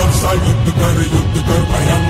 Yuttukları yuttukları yuttukları bayanlar